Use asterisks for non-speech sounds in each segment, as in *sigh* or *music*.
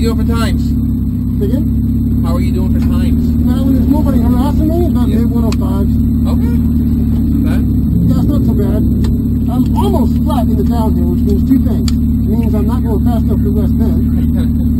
doing for times? Again? How are you doing for times? Now, when there's nobody harassing me, about Yeah. yeah. 105. Okay. That? That's not so bad. I'm almost flat in the downhill, which means two things. It means I'm not going fast enough to West Bend. *laughs*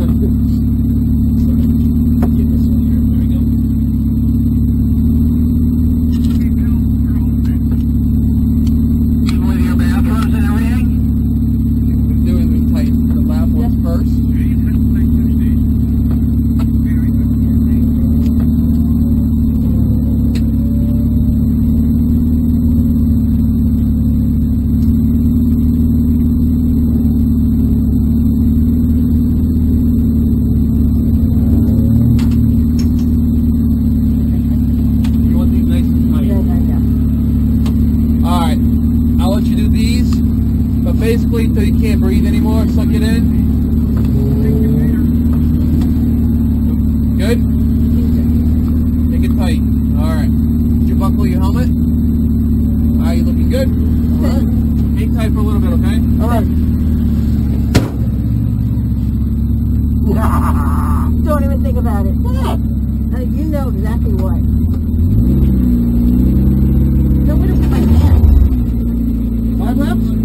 basically until you can't breathe anymore, suck it in. Good? Make it tight. Alright. Did you buckle your helmet? Alright, you looking good? Alright. Hang tight for a little bit, okay? Alright. *laughs* Don't even think about it. You know exactly what. Why left?